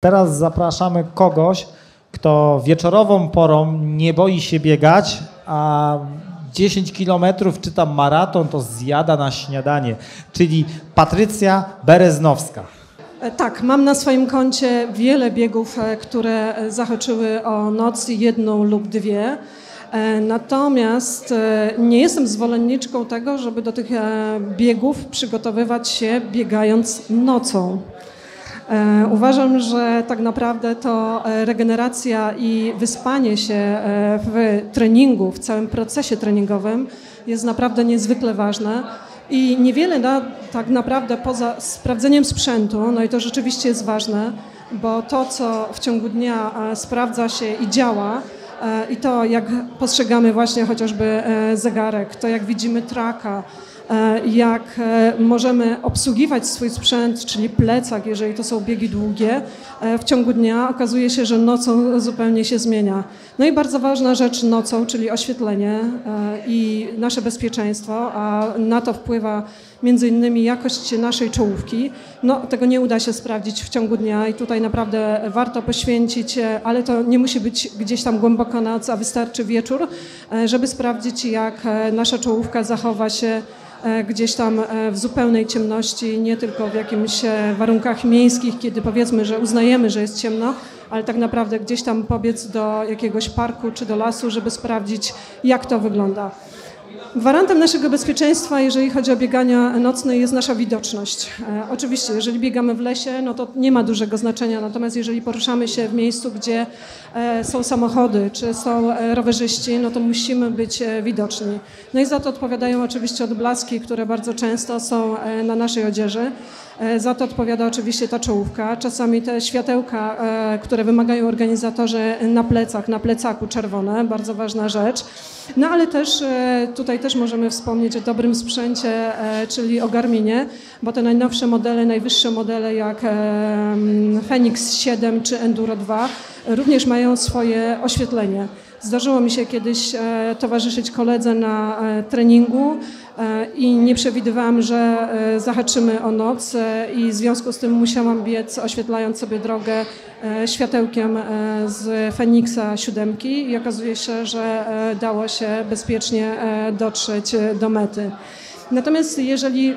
Teraz zapraszamy kogoś, kto wieczorową porą nie boi się biegać, a 10 kilometrów czy tam maraton to zjada na śniadanie, czyli Patrycja Bereznowska. E, tak, mam na swoim koncie wiele biegów, e, które zahaczyły o noc, jedną lub dwie. E, natomiast nie jestem zwolenniczką tego, żeby do tych biegów przygotowywać się biegając nocą. E, uważam, że tak naprawdę to e, regeneracja i wyspanie się e, w treningu, w całym procesie treningowym jest naprawdę niezwykle ważne. I niewiele da tak naprawdę poza sprawdzeniem sprzętu, no i to rzeczywiście jest ważne, bo to, co w ciągu dnia sprawdza się i działa, i to, jak postrzegamy właśnie chociażby zegarek, to jak widzimy traka, jak e, możemy obsługiwać swój sprzęt, czyli plecak, jeżeli to są biegi długie, e, w ciągu dnia okazuje się, że nocą zupełnie się zmienia. No i bardzo ważna rzecz nocą, czyli oświetlenie i nasze bezpieczeństwo, a na to wpływa między innymi jakość naszej czołówki. No, tego nie uda się sprawdzić w ciągu dnia i tutaj naprawdę warto poświęcić, ale to nie musi być gdzieś tam głęboko noc, a wystarczy wieczór, żeby sprawdzić, jak nasza czołówka zachowa się E, gdzieś tam e, w zupełnej ciemności, nie tylko w jakimś e, warunkach miejskich, kiedy powiedzmy, że uznajemy, że jest ciemno, ale tak naprawdę gdzieś tam pobiec do jakiegoś parku czy do lasu, żeby sprawdzić, jak to wygląda. Gwarantem naszego bezpieczeństwa, jeżeli chodzi o biegania nocne, jest nasza widoczność. E, oczywiście, jeżeli biegamy w lesie, no to nie ma dużego znaczenia, natomiast jeżeli poruszamy się w miejscu, gdzie e, są samochody czy są e, rowerzyści, no to musimy być widoczni. No i za to odpowiadają oczywiście odblaski, które bardzo często są na naszej odzieży. E, za to odpowiada oczywiście ta czołówka. Czasami te światełka, które wymagają organizatorzy na plecach, na plecaku czerwone, bardzo ważna rzecz. No ale też tutaj też możemy wspomnieć o dobrym sprzęcie, czyli o Garminie, bo te najnowsze modele, najwyższe modele jak Fenix 7 czy Enduro 2 również mają swoje oświetlenie. Zdarzyło mi się kiedyś e, towarzyszyć koledze na e, treningu e, i nie przewidywałam, że zahaczymy o noc i w związku z tym musiałam biec oświetlając sobie drogę światełkiem z Feniksa siódemki i okazuje się, że dało się bezpiecznie dotrzeć do mety. Natomiast jeżeli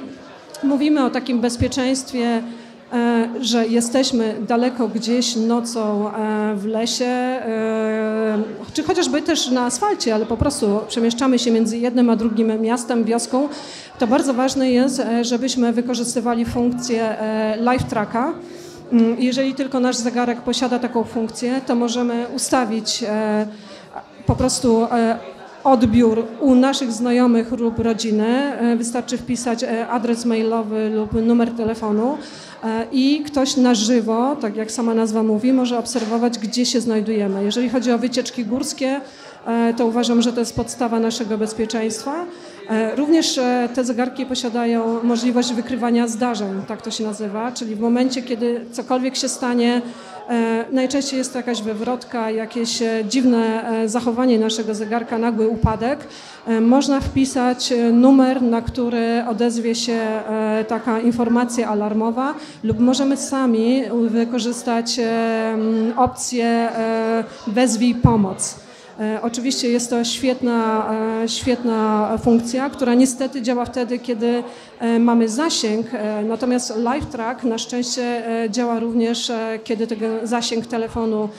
mówimy o takim bezpieczeństwie że jesteśmy daleko gdzieś nocą e, w lesie, e, czy chociażby też na asfalcie, ale po prostu przemieszczamy się między jednym a drugim miastem, wioską, to bardzo ważne jest, żebyśmy wykorzystywali funkcję live tracka. Mm, jeżeli tylko nasz zegarek posiada taką funkcję, to możemy ustawić po prostu odbiór u naszych znajomych lub rodziny. Wystarczy wpisać adres mailowy lub numer telefonu E, i ktoś na żywo, tak jak sama nazwa mówi, może obserwować, gdzie się znajdujemy. Jeżeli chodzi o wycieczki górskie, e, to uważam, że to jest podstawa naszego bezpieczeństwa. E, również te zegarki posiadają możliwość wykrywania zdarzeń, tak to się nazywa, czyli w momencie, kiedy cokolwiek się stanie, E, najczęściej jest to jakaś wywrotka, jakieś e, dziwne e, zachowanie naszego zegarka, nagły upadek. Można wpisać numer, na który odezwie się taka informacja alarmowa lub możemy sami wykorzystać opcję wezwij pomoc. E, oczywiście jest to świetna, e, świetna funkcja, która niestety działa wtedy, kiedy e, mamy zasięg, natomiast live track na szczęście działa również, kiedy tego zasięg telefonu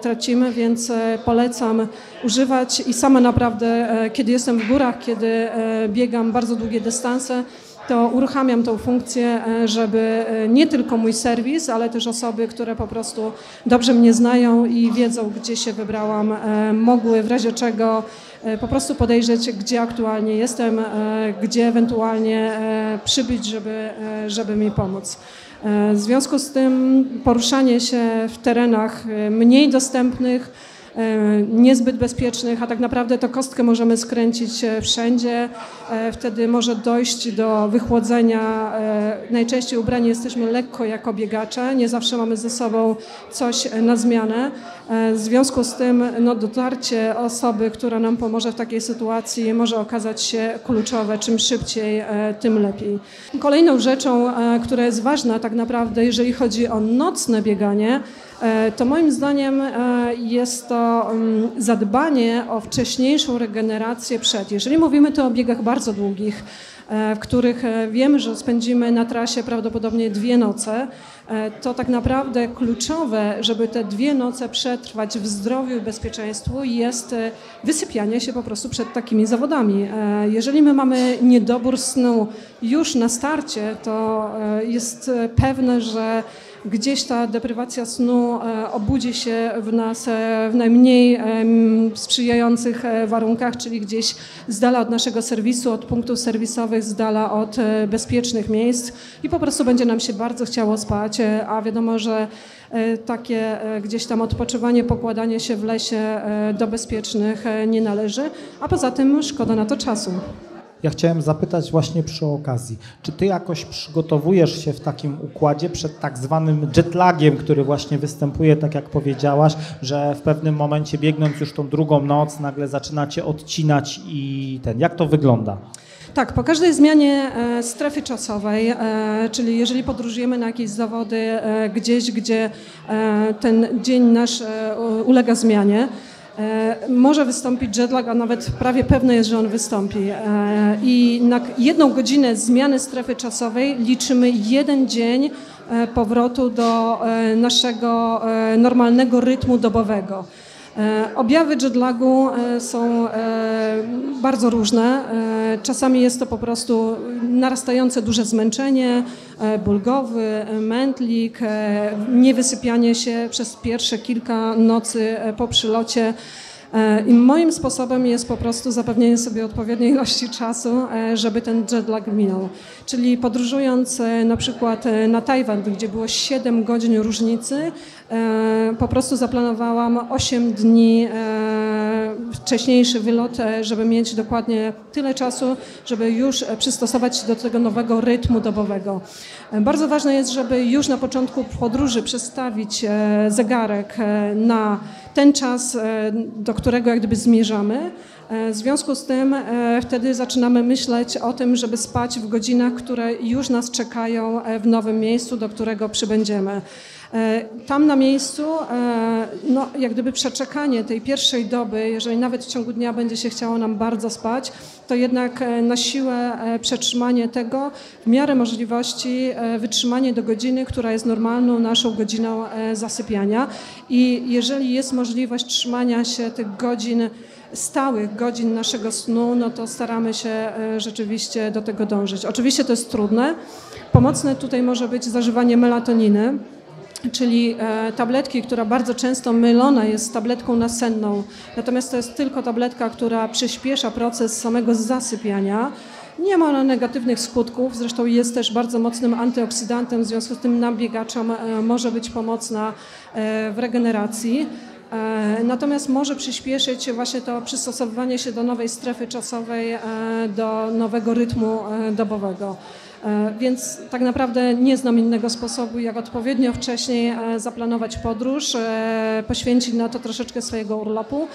tracimy, więc polecam używać i sama naprawdę, kiedy jestem w górach, kiedy biegam bardzo długie dystanse, to uruchamiam tą funkcję, e, żeby e, nie tylko mój serwis, ale też osoby, które po prostu dobrze mnie znają i wiedzą, gdzie się wybrałam, e, mogły w razie czego po prostu podejrzeć, gdzie aktualnie jestem, gdzie ewentualnie przybyć, żeby, żeby mi pomóc. W związku z tym poruszanie się w terenach mniej dostępnych, niezbyt bezpiecznych, a tak naprawdę to kostkę możemy skręcić e, wszędzie. E, wtedy może dojść do wychłodzenia. Najczęściej ubrani jesteśmy lekko jako biegacze, nie zawsze mamy ze sobą coś na zmianę. W związku z tym no, dotarcie osoby, która nam pomoże w takiej sytuacji może okazać się kluczowe. Czym szybciej, tym lepiej. Kolejną rzeczą, która jest ważna tak naprawdę, jeżeli chodzi o nocne bieganie, to moim zdaniem jest to mm, zadbanie o wcześniejszą regenerację przed. Jeżeli mówimy tu o biegach bardzo długich, w których wiemy, że spędzimy na trasie prawdopodobnie dwie noce, E, to tak naprawdę kluczowe, żeby te dwie noce przetrwać w zdrowiu i bezpieczeństwu jest e, wysypianie się po prostu przed takimi zawodami. E, jeżeli my mamy niedobór snu już na starcie, to jest pewne, że gdzieś ta deprywacja snu e, obudzi się w nas e, w najmniej sprzyjających e, warunkach, czyli gdzieś z dala od naszego serwisu, od punktów serwisowych, z dala od bezpiecznych miejsc i po prostu będzie nam się bardzo chciało spać, a wiadomo, że takie gdzieś tam odpoczywanie, pokładanie się w lesie do bezpiecznych nie należy, a poza tym szkoda na to czasu. Ja chciałem zapytać właśnie przy okazji, czy ty jakoś przygotowujesz się w takim układzie przed tak zwanym jetlagiem, który właśnie występuje, tak jak powiedziałaś, że w pewnym momencie biegnąc już tą drugą noc nagle zaczynacie odcinać i ten, jak to wygląda? Tak, po każdej zmianie e, strefy czasowej, e, czyli jeżeli podróżujemy na jakieś zawody e, gdzieś, gdzie ten dzień nasz ulega zmianie, może wystąpić jetlag, a nawet prawie pewne jest, że on wystąpi. E, I na jedną godzinę zmiany strefy czasowej liczymy jeden dzień e, powrotu do naszego normalnego rytmu dobowego. Objawy jetlagu są bardzo różne. Czasami jest to po prostu narastające duże zmęczenie, ból głowy, mętlik, niewysypianie się przez pierwsze kilka nocy po przylocie. E, I moim sposobem jest po prostu zapewnienie sobie odpowiedniej ilości czasu, e, żeby ten jetlag minął. Czyli podróżując e, na przykład na Tajwan, gdzie było 7 godzin różnicy, po prostu zaplanowałam 8 dni wcześniejszy wylot, żeby mieć dokładnie tyle czasu, żeby już przystosować się do tego nowego rytmu dobowego. Bardzo ważne jest, żeby już na początku podróży przestawić zegarek na ten czas, do którego jak gdyby zmierzamy. E, w związku z tym e, wtedy zaczynamy myśleć o tym, żeby spać w godzinach, które już nas czekają e, w nowym miejscu, do którego przybędziemy. Tam na miejscu, no, jak gdyby przeczekanie tej pierwszej doby, jeżeli nawet w ciągu dnia będzie się chciało nam bardzo spać, to jednak na siłę przetrzymanie tego, w miarę możliwości wytrzymanie do godziny, która jest normalną naszą godziną zasypiania. I jeżeli jest możliwość trzymania się tych godzin, stałych godzin naszego snu, no to staramy się e, rzeczywiście do tego dążyć. Oczywiście to jest trudne. Pomocne tutaj może być zażywanie melatoniny, czyli e, tabletki, która bardzo często mylona jest z tabletką nasenną, natomiast to jest tylko tabletka, która przyspiesza proces samego zasypiania. Nie ma ona negatywnych skutków, zresztą jest też bardzo mocnym antyoksydantem, w związku z tym nam biegaczom e, może być pomocna w regeneracji. E, natomiast może przyspieszyć właśnie to przystosowywanie się do nowej strefy czasowej, e, do nowego rytmu e, dobowego. Więc tak naprawdę nie znam innego sposobu, jak odpowiednio wcześniej zaplanować podróż, poświęcić na to troszeczkę swojego urlopu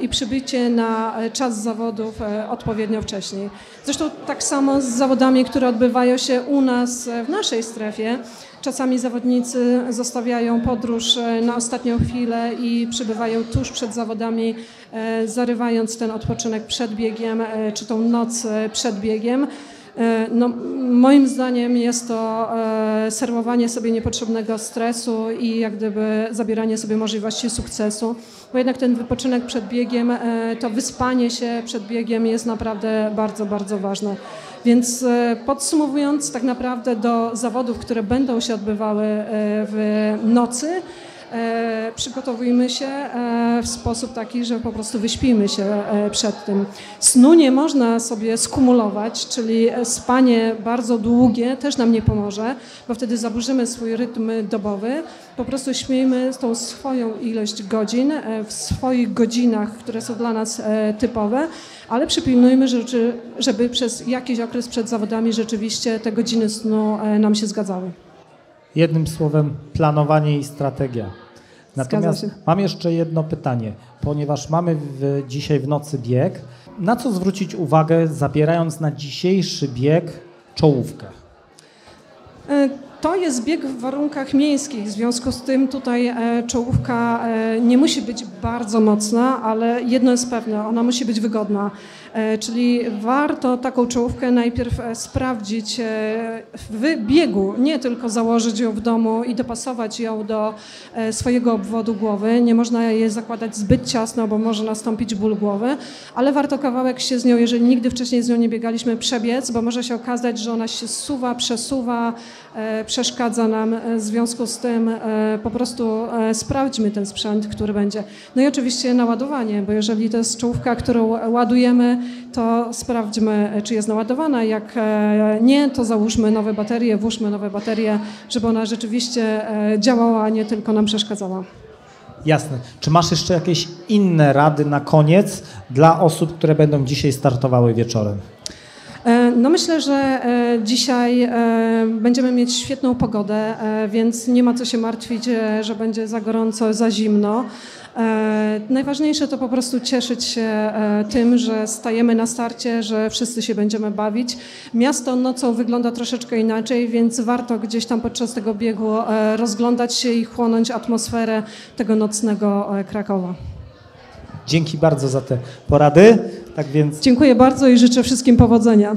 i przybycie na czas zawodów odpowiednio wcześniej. Zresztą tak samo z zawodami, które odbywają się u nas w naszej strefie. Czasami zawodnicy zostawiają podróż e, na ostatnią chwilę i przybywają tuż przed zawodami, e, zarywając ten odpoczynek przed biegiem, e, czy tą noc przed biegiem. No, moim zdaniem jest to serwowanie sobie niepotrzebnego stresu i jak gdyby zabieranie sobie możliwości sukcesu, bo jednak ten wypoczynek przed biegiem, to wyspanie się przed biegiem jest naprawdę bardzo, bardzo ważne. Więc e, podsumowując, tak naprawdę do zawodów, które będą się odbywały e, w nocy, E, przygotowujmy się e, w sposób taki, że po prostu wyśpimy się e, przed tym. Snu nie można sobie skumulować, czyli spanie bardzo długie też nam nie pomoże, bo wtedy zaburzymy swój rytm dobowy. Po prostu śpijmy tą swoją ilość godzin w swoich godzinach, które są dla nas typowe, ale przypilnujmy, żeby przez jakiś okres przed zawodami rzeczywiście te godziny snu nam się zgadzały. Jednym słowem, planowanie i strategia. Natomiast mam jeszcze jedno pytanie, ponieważ mamy w, dzisiaj w nocy bieg. Na co zwrócić uwagę, zabierając na dzisiejszy bieg czołówkę? E, To jest bieg w warunkach miejskich, w związku z tym tutaj e, czołówka e, nie musi być bardzo mocna, ale jedno jest pewne, ona musi być wygodna. E, czyli warto taką czołówkę najpierw e, sprawdzić e, w biegu, nie tylko założyć ją w domu i dopasować ją do swojego obwodu głowy. Nie można jej zakładać zbyt ciasno, bo może nastąpić ból głowy, ale warto kawałek się z nią, jeżeli nigdy wcześniej z nią nie biegaliśmy, przebiec, bo może się okazać, że ona się suwa, przesuwa, przeszkadza nam. W związku z tym po prostu sprawdźmy ten sprzęt, który będzie. No i oczywiście naładowanie, bo jeżeli to jest czołówka, którą ładujemy, to sprawdźmy, czy jest naładowana. Jak e, nie, to załóżmy nowe baterie, włóżmy nowe baterie, żeby ona rzeczywiście e, działała, a nie tylko nam przeszkadzała. Jasne. Czy masz jeszcze jakieś inne rady na koniec dla osób, które będą dzisiaj startowały wieczorem? E, No myślę, że e, dzisiaj e, będziemy mieć świetną pogodę, więc nie ma co się martwić, że będzie za gorąco, za zimno. Najważniejsze to po prostu cieszyć się tym, że stajemy na starcie, że wszyscy się będziemy bawić. Miasto nocą wygląda troszeczkę inaczej, więc warto gdzieś tam podczas tego biegu rozglądać się i chłonąć atmosferę tego nocnego Krakowa. Dzięki bardzo za te porady. Tak więc Dziękuję bardzo i życzę wszystkim powodzenia.